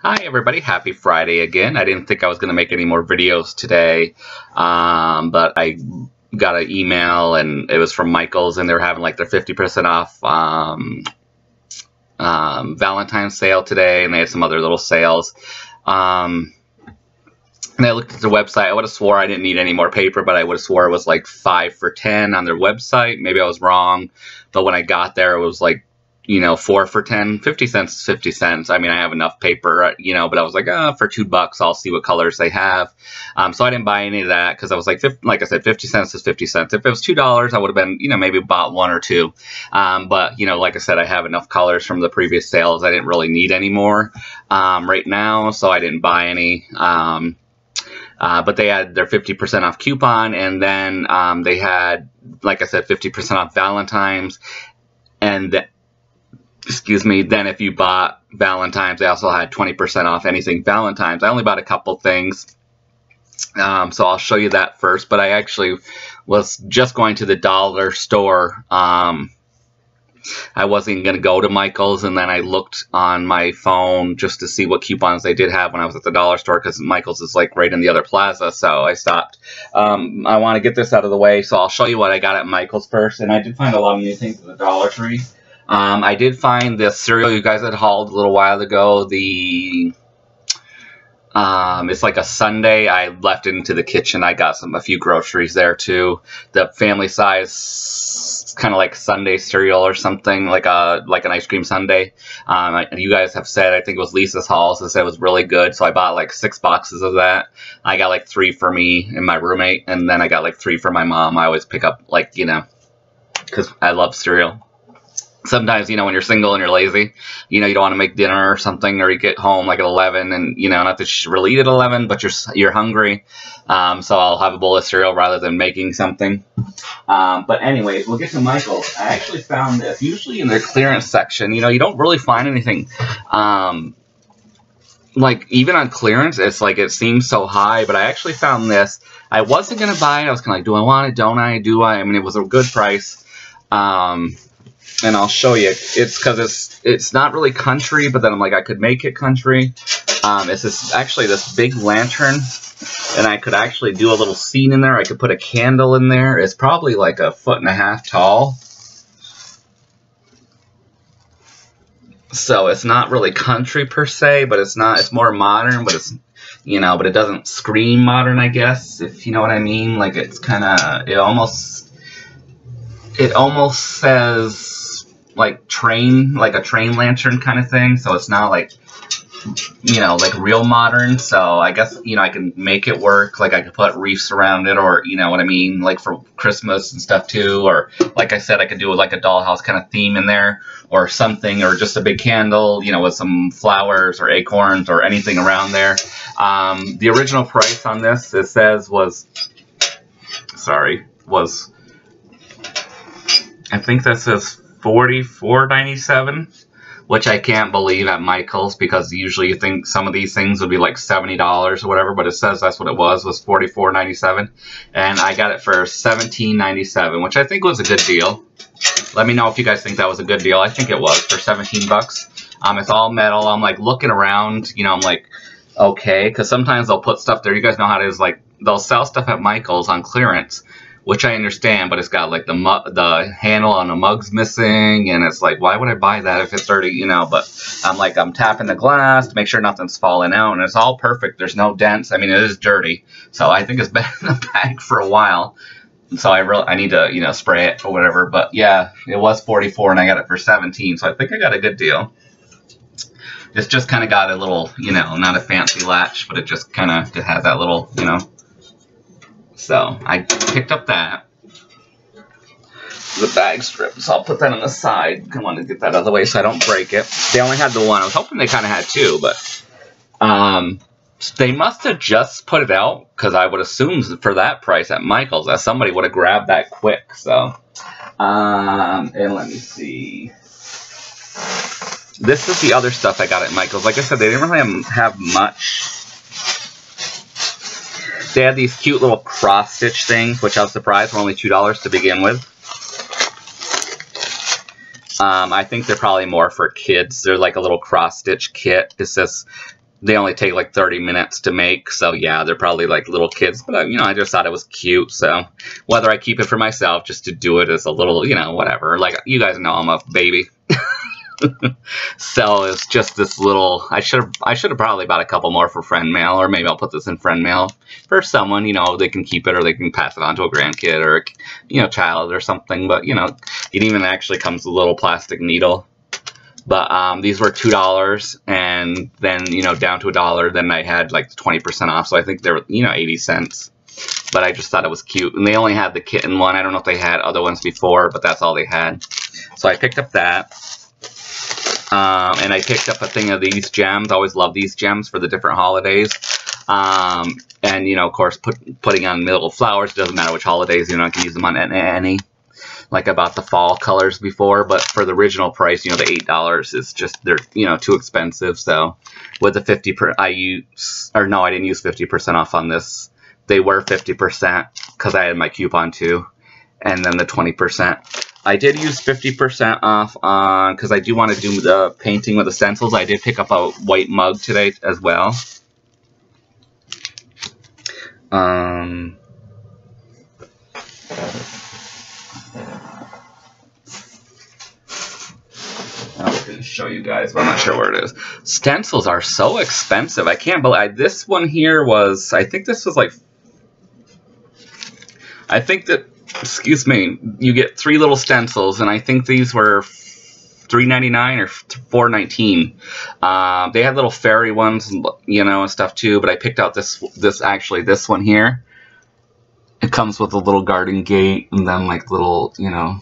Hi everybody, happy Friday again. I didn't think I was going to make any more videos today, um, but I got an email and it was from Michaels and they're having like their 50% off um, um, Valentine's sale today and they had some other little sales. Um, and I looked at their website. I would have swore I didn't need any more paper, but I would have swore it was like 5 for 10 on their website. Maybe I was wrong, but when I got there it was like you know, four for 10, 50 cents 50 cents. I mean, I have enough paper, uh, you know, but I was like, oh, for two bucks, I'll see what colors they have. Um, so I didn't buy any of that because I was like, 50, like I said, 50 cents is 50 cents. If it was $2, I would have been, you know, maybe bought one or two. Um, but, you know, like I said, I have enough colors from the previous sales. I didn't really need any more um, right now, so I didn't buy any. Um, uh, but they had their 50% off coupon, and then um, they had, like I said, 50% off Valentine's, and excuse me, then if you bought Valentine's, they also had 20% off anything Valentine's. I only bought a couple things. Um, so I'll show you that first, but I actually was just going to the dollar store. Um, I wasn't going to go to Michael's, and then I looked on my phone just to see what coupons they did have when I was at the dollar store because Michael's is like right in the other plaza, so I stopped. Um, I want to get this out of the way, so I'll show you what I got at Michael's first, and I did find a lot of new things at the Dollar Tree. Um, I did find the cereal you guys had hauled a little while ago. The um, it's like a sundae. I left it into the kitchen. I got some a few groceries there too. The family size, kind of like sundae cereal or something, like a like an ice cream sundae. Um, you guys have said I think it was Lisa's haul, so said it was really good. So I bought like six boxes of that. I got like three for me and my roommate, and then I got like three for my mom. I always pick up like you know, because I love cereal sometimes you know when you're single and you're lazy you know you don't want to make dinner or something or you get home like at 11 and you know not that you really eat at 11 but you're you're hungry. Um, so I'll have a bowl of cereal rather than making something. Um, but anyways we'll get to Michael's I actually found this usually in their clearance section you know you don't really find anything. Um, like even on clearance it's like it seems so high but I actually found this. I wasn't gonna buy it. I was kind of like do I want it? Don't I? Do I? I mean it was a good price. Um, and I'll show you. It's because it's it's not really country, but then I'm like I could make it country. Um, it's this actually this big lantern, and I could actually do a little scene in there. I could put a candle in there. It's probably like a foot and a half tall. So it's not really country per se, but it's not. It's more modern, but it's you know, but it doesn't scream modern, I guess, if you know what I mean. Like it's kind of it almost it almost says like train, like a train lantern kind of thing. So it's not like, you know, like real modern. So I guess, you know, I can make it work. Like I could put reefs around it or, you know what I mean? Like for Christmas and stuff too. Or like I said, I could do like a dollhouse kind of theme in there or something or just a big candle, you know, with some flowers or acorns or anything around there. Um, the original price on this, it says was, sorry, was, I think that says forty-four ninety-seven, which I can't believe at Michael's because usually you think some of these things would be like seventy dollars or whatever, but it says that's what it was was forty-four ninety-seven, and I got it for seventeen ninety-seven, which I think was a good deal. Let me know if you guys think that was a good deal. I think it was for seventeen bucks. Um, it's all metal. I'm like looking around, you know, I'm like, okay, because sometimes they'll put stuff there. You guys know how it is. Like they'll sell stuff at Michael's on clearance which I understand, but it's got like the mu- the handle on the mug's missing, and it's like, why would I buy that if it's already, you know? But I'm like, I'm tapping the glass to make sure nothing's falling out, and it's all perfect. There's no dents. I mean, it is dirty, so I think it's been in the bag for a while. So I really I need to you know spray it or whatever. But yeah, it was 44, and I got it for 17, so I think I got a good deal. It's just kind of got a little, you know, not a fancy latch, but it just kind of has that little, you know, so I picked up that. The bag strip, so I'll put that on the side. I want to get that out of the way so I don't break it. They only had the one. I was hoping they kind of had two, but um, they must have just put it out because I would assume for that price at Michael's that somebody would have grabbed that quick. So, um, and let me see. This is the other stuff I got at Michael's. Like I said, they didn't really have much they had these cute little cross stitch things, which I was surprised were only $2 to begin with. Um, I think they're probably more for kids. They're like a little cross stitch kit. It says they only take like 30 minutes to make, so yeah, they're probably like little kids, but uh, you know, I just thought it was cute, so whether I keep it for myself just to do it as a little, you know, whatever, like you guys know I'm a baby. so it's just this little I should have I should have probably bought a couple more for friend mail or maybe I'll put this in friend mail for someone you know they can keep it or they can pass it on to a grandkid or you know child or something but you know it even actually comes with a little plastic needle but um, these were two dollars, and then you know down to a dollar. Then I had like twenty percent off, so I think they were you know eighty cents. But I just thought it was cute, and they only had the kitten one. I don't know if they had other ones before, but that's all they had. So I picked up that. Um, and I picked up a thing of these gems. I always love these gems for the different holidays. Um, and, you know, of course, put, putting on little flowers, doesn't matter which holidays, you know, I can use them on any like about the fall colors before, but for the original price, you know, the eight dollars is just they're you know too expensive. So with the fifty per, I use or no, I didn't use fifty percent off on this. They were fifty percent because I had my coupon too, and then the twenty percent. I did use 50% off on because I do want to do the painting with the stencils. I did pick up a white mug today as well. Um, I was going to show you guys, but I'm not sure where it is. Stencils are so expensive. I can't believe I, this one here was. I think this was like. I think that. Excuse me. You get three little stencils, and I think these were. 3.99 or 4.19. Uh, they had little fairy ones, you know, and stuff too. But I picked out this, this actually this one here. It comes with a little garden gate and then like little, you know,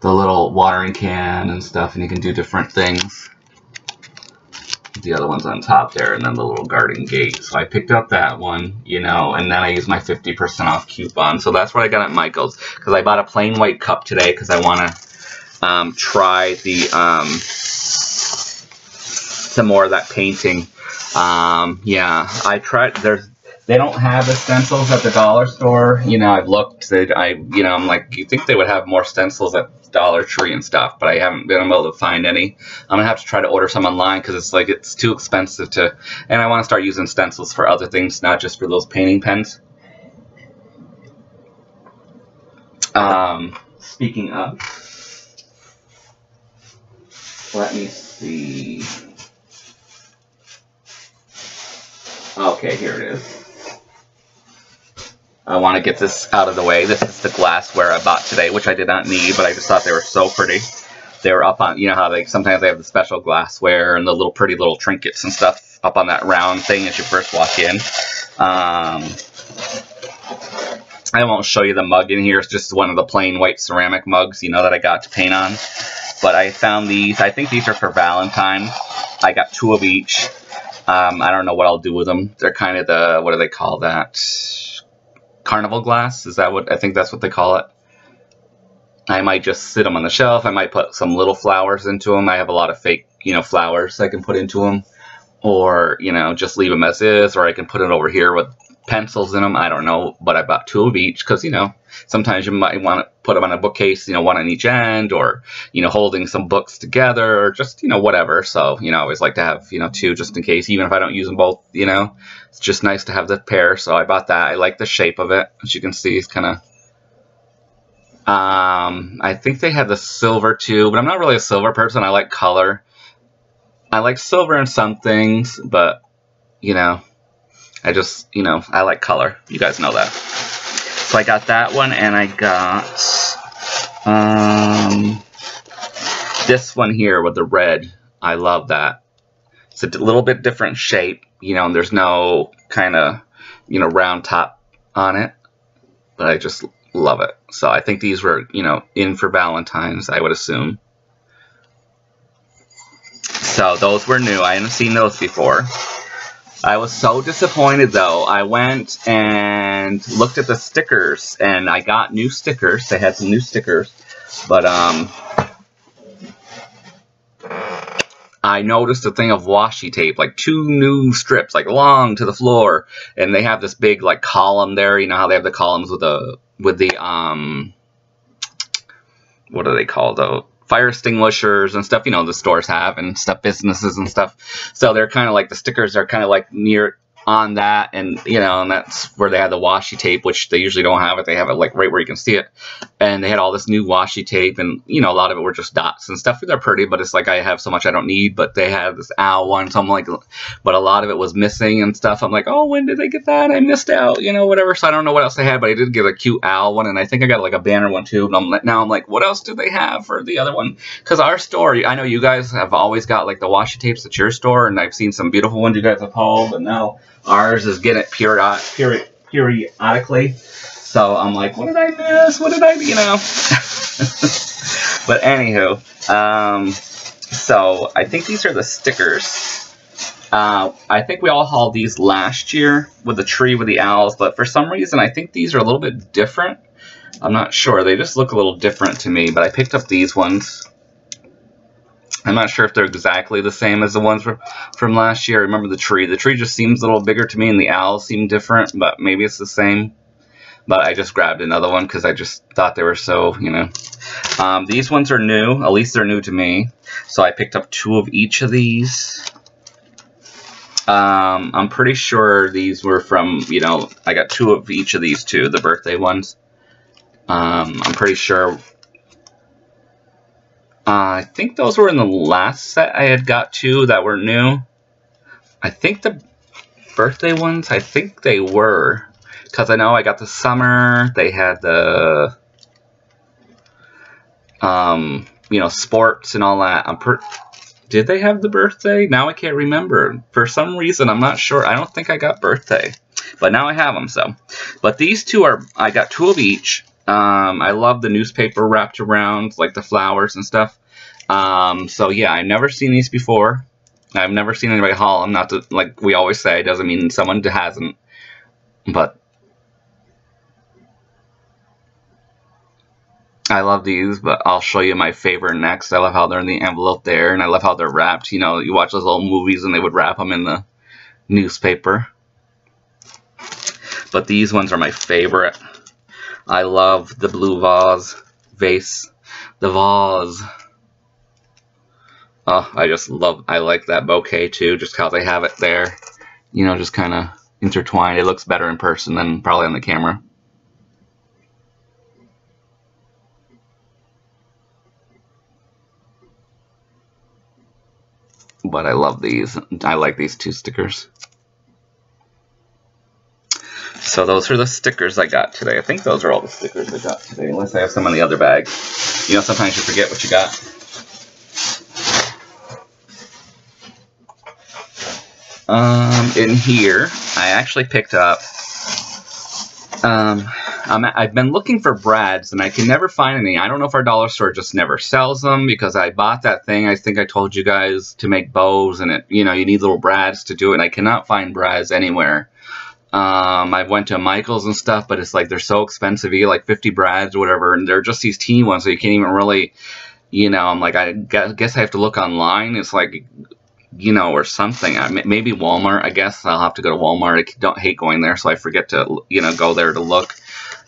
the little watering can and stuff, and you can do different things. The other one's on top there, and then the little garden gate. So I picked up that one, you know, and then I used my 50% off coupon. So that's what I got at Michael's, because I bought a plain white cup today, because I want to um, try the um, some more of that painting. Um, yeah, I tried. There's they don't have the stencils at the dollar store. You know, I've looked. They, I, you know, I'm like, you think they would have more stencils at Dollar Tree and stuff, but I haven't been able to find any. I'm gonna have to try to order some online because it's like it's too expensive to. And I want to start using stencils for other things, not just for those painting pens. Um, speaking of, let me see. Okay, here it is. I want to get this out of the way. This is the glassware I bought today, which I did not need, but I just thought they were so pretty. They were up on, you know how they sometimes they have the special glassware and the little pretty little trinkets and stuff up on that round thing as you first walk in. Um, I won't show you the mug in here. It's just one of the plain white ceramic mugs, you know, that I got to paint on. But I found these. I think these are for Valentine. I got two of each. Um, I don't know what I'll do with them. They're kind of the, what do they call that? Carnival glass. Is that what I think that's what they call it? I might just sit them on the shelf. I might put some little flowers into them. I have a lot of fake, you know, flowers I can put into them. Or, you know, just leave them as is. Or I can put it over here with pencils in them. I don't know. But I bought two of each because, you know, sometimes you might want to put them on a bookcase, you know, one on each end. Or, you know, holding some books together. Or just, you know, whatever. So, you know, I always like to have, you know, two just in case. Even if I don't use them both, you know. It's just nice to have the pair, so I bought that. I like the shape of it. As you can see, it's kind of... Um, I think they have the silver too, but I'm not really a silver person. I like color. I like silver in some things, but, you know, I just, you know, I like color. You guys know that. So I got that one, and I got um, this one here with the red. I love that. It's a little bit different shape, you know, and there's no kind of, you know, round top on it. But I just love it. So I think these were, you know, in for Valentine's, I would assume. So those were new. I hadn't seen those before. I was so disappointed though. I went and looked at the stickers and I got new stickers. They had some new stickers. But um I noticed a thing of washi tape, like two new strips, like long to the floor, and they have this big like column there. You know how they have the columns with the with the um, what do they call the fire extinguishers and stuff. You know, the stores have and stuff, businesses and stuff. So they're kind of like the stickers are kind of like near on that and you know and that's where they had the washi tape which they usually don't have it they have it like right where you can see it and they had all this new washi tape and you know a lot of it were just dots and stuff. They're pretty but it's like i have so much i don't need but they had this owl one so i'm like but a lot of it was missing and stuff. I'm like oh when did they get that? I missed out you know whatever. So i don't know what else they had but i did get a cute owl one and i think i got like a banner one too. But i'm now i'm like what else do they have for the other one? Because our store i know you guys have always got like the washi tapes at your store and i've seen some beautiful ones you guys have hauled but now Ours is getting it period, periodically. So I'm like, what did I miss? What did I, you know? but anywho, um, so I think these are the stickers. Uh, I think we all hauled these last year with the tree with the owls, but for some reason I think these are a little bit different. I'm not sure. They just look a little different to me, but I picked up these ones. I'm not sure if they're exactly the same as the ones from, from last year. I remember the tree. The tree just seems a little bigger to me, and the owls seem different, but maybe it's the same. But I just grabbed another one because I just thought they were so, you know. Um, these ones are new. At least they're new to me. So I picked up two of each of these. Um, I'm pretty sure these were from, you know, I got two of each of these two, the birthday ones. Um, I'm pretty sure uh, I think those were in the last set I had got two that were new. I think the birthday ones, I think they were. Because I know I got the summer, they had the, um, you know, sports and all that. I'm per Did they have the birthday? Now I can't remember. For some reason, I'm not sure. I don't think I got birthday. But now I have them, so. But these two are, I got two of each. Um, I love the newspaper wrapped around, like the flowers and stuff. Um, so yeah, I've never seen these before. I've never seen anybody haul them. Not to, like we always say, doesn't mean someone hasn't. But I love these, but I'll show you my favorite next. I love how they're in the envelope there, and I love how they're wrapped. You know, you watch those old movies and they would wrap them in the newspaper. But these ones are my favorite. I love the blue vase, vase, the vase. Oh, I just love, I like that bouquet too, just how they have it there. You know, just kind of intertwined. It looks better in person than probably on the camera. But I love these. I like these two stickers. So those are the stickers I got today. I think those are all the stickers I got today, unless I have some in the other bag. You know, sometimes you forget what you got. Um, in here, I actually picked up, um, i have been looking for brads and I can never find any. I don't know if our dollar store just never sells them because I bought that thing. I think I told you guys to make bows and it, you know, you need little brads to do it. And I cannot find brads anywhere. Um, I went to Michael's and stuff, but it's like they're so expensive. You get like 50 brads or whatever, and they're just these teeny ones, so you can't even really, you know. I'm like, I guess I have to look online. It's like, you know, or something. Maybe Walmart. I guess I'll have to go to Walmart. I don't hate going there, so I forget to, you know, go there to look.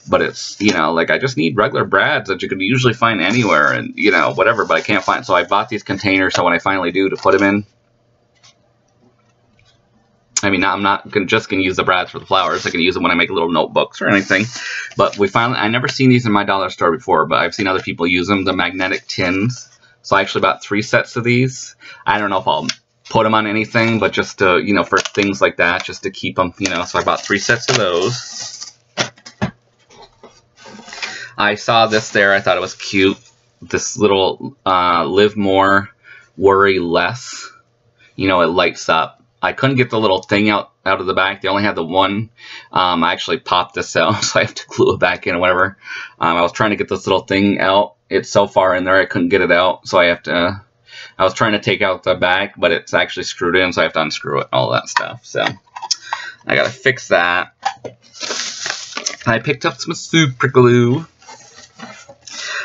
But it's, you know, like I just need regular brads that you can usually find anywhere, and you know, whatever. But I can't find. So I bought these containers. So when I finally do to put them in, I mean, I'm not gonna, just to use the brads for the flowers. I can use them when I make little notebooks or anything. But we finally, I never seen these in my dollar store before, but I've seen other people use them, the magnetic tins. So I actually bought three sets of these. I don't know if I'll put them on anything, but just to, you know, for things like that, just to keep them, you know. So I bought three sets of those. I saw this there. I thought it was cute. This little uh, live more, worry less. You know, it lights up I couldn't get the little thing out, out of the back. They only had the one. Um, I actually popped this out, so I have to glue it back in or whatever. Um, I was trying to get this little thing out. It's so far in there, I couldn't get it out, so I have to... I was trying to take out the back, but it's actually screwed in, so I have to unscrew it, all that stuff. So, I gotta fix that. I picked up some super glue.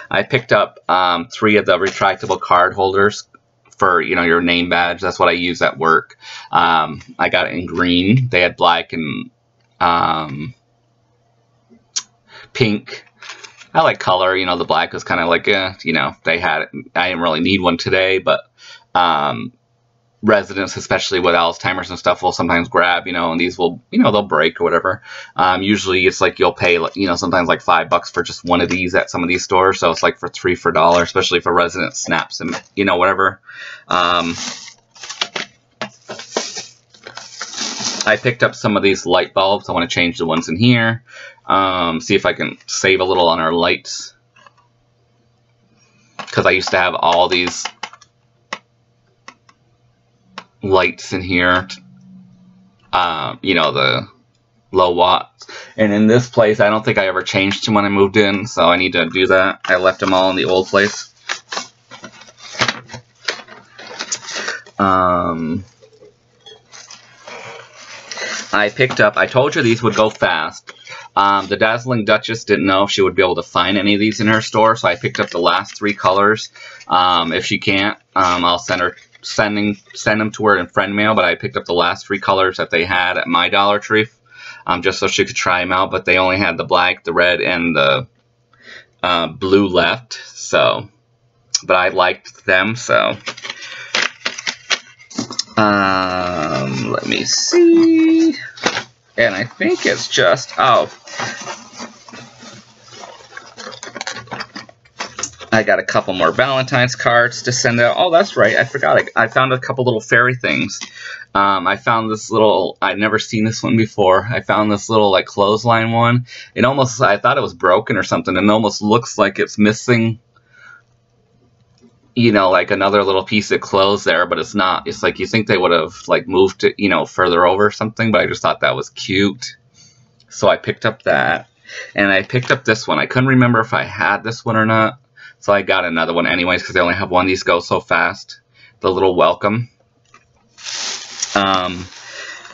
I picked up um, three of the retractable card holders for you know your name badge. That's what I use at work. Um, I got it in green. They had black and um, pink. I like color. You know, the black was kind of like, eh, you know, they had it. I didn't really need one today, but um, residents, especially with Alzheimer's and stuff, will sometimes grab, you know, and these will, you know, they'll break or whatever. Um, usually it's like you'll pay, you know, sometimes like five bucks for just one of these at some of these stores. So it's like for three for a dollar, especially a resident snaps and, you know, whatever. Um, I picked up some of these light bulbs. I want to change the ones in here. Um, see if I can save a little on our lights. Because I used to have all these lights in here. Uh, you know, the low watts. And in this place, I don't think I ever changed them when I moved in, so I need to do that. I left them all in the old place. Um, I picked up, I told you these would go fast. Um, the Dazzling Duchess didn't know if she would be able to find any of these in her store, so I picked up the last three colors. Um, if she can't, um, I'll send her sending send them to her in friend mail, but I picked up the last three colors that they had at my Dollar Tree, um, just so she could try them out. But they only had the black, the red, and the uh, blue left. So, but I liked them, so. Um, let me see. And I think it's just, oh, I got a couple more Valentine's cards to send out. Oh, that's right. I forgot. I, I found a couple little fairy things. Um, I found this little, I'd never seen this one before. I found this little like clothesline one. It almost, I thought it was broken or something. And it almost looks like it's missing, you know, like another little piece of clothes there, but it's not. It's like you think they would have like moved it, you know, further over or something, but I just thought that was cute. So I picked up that. And I picked up this one. I couldn't remember if I had this one or not. So I got another one anyways because I only have one. These go so fast. The little welcome. Um,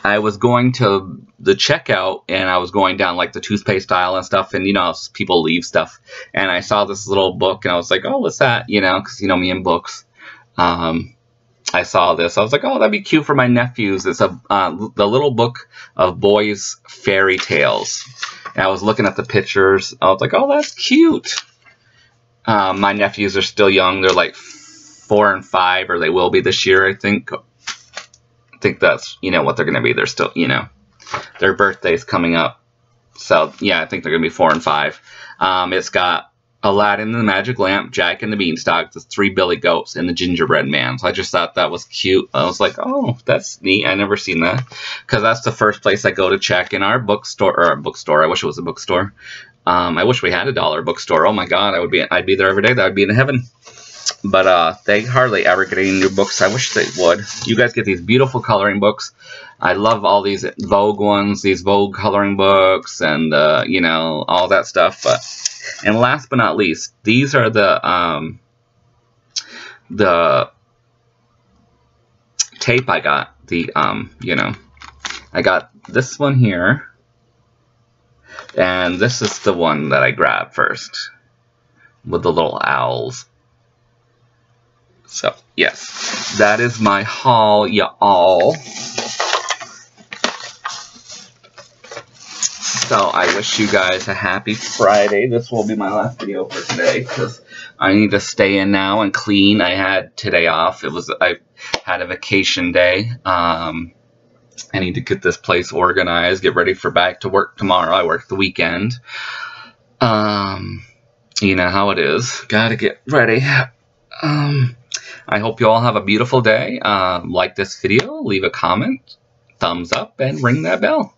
I was going to the checkout and I was going down like the toothpaste aisle and stuff and you know people leave stuff. And I saw this little book and I was like oh what's that? You know because you know me and books. Um, I saw this. I was like oh that'd be cute for my nephews. It's a uh, the little book of boys fairy tales. And I was looking at the pictures. I was like oh that's cute um, my nephews are still young. They're like four and five, or they will be this year, I think. I think that's, you know, what they're going to be. They're still, you know, their birthday's coming up. So, yeah, I think they're going to be four and five. Um, it's got Aladdin and the Magic Lamp, Jack and the Beanstalk, the three Billy Goats, and the Gingerbread Man. So I just thought that was cute. I was like, oh, that's neat. I never seen that. Because that's the first place I go to check in our bookstore, or our bookstore. I wish it was a bookstore. Um, I wish we had a dollar bookstore. Oh my god, I would be I'd be there every day. That would be in heaven. But uh, they hardly ever get any new books. I wish they would. You guys get these beautiful coloring books. I love all these Vogue ones, these Vogue coloring books, and uh, you know all that stuff. But and last but not least, these are the um, the tape I got. The um, you know, I got this one here and this is the one that I grabbed first with the little owls. So, yes, that is my haul, y'all. So, I wish you guys a happy Friday. This will be my last video for today because I need to stay in now and clean. I had today off. It was I had a vacation day. Um, I need to get this place organized, get ready for back to work tomorrow. I work the weekend. Um, you know how it is. Gotta get ready. Um, I hope you all have a beautiful day. Um, like this video, leave a comment, thumbs up, and ring that bell.